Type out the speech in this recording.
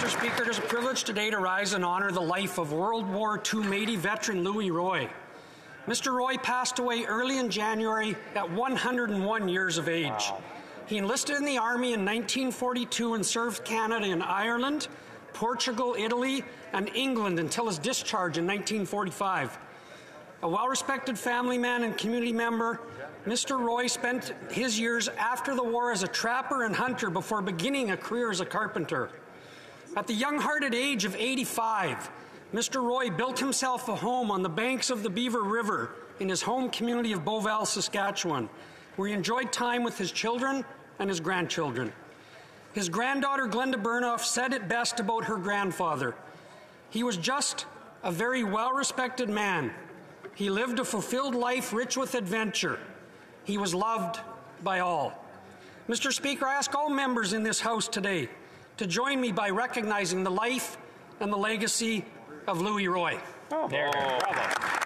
Mr. Speaker, it is a privilege today to rise and honour the life of World War II Métis veteran Louis Roy. Mr. Roy passed away early in January at 101 years of age. Wow. He enlisted in the Army in 1942 and served Canada in Ireland, Portugal, Italy, and England until his discharge in 1945. A well respected family man and community member, Mr. Roy spent his years after the war as a trapper and hunter before beginning a career as a carpenter. At the young hearted age of 85, Mr. Roy built himself a home on the banks of the Beaver River in his home community of Beauval, Saskatchewan, where he enjoyed time with his children and his grandchildren. His granddaughter Glenda Burnouf said it best about her grandfather. He was just a very well respected man. He lived a fulfilled life rich with adventure. He was loved by all. Mr. Speaker, I ask all members in this House today to join me by recognizing the life and the legacy of Louis Roy. Oh, there, bravo.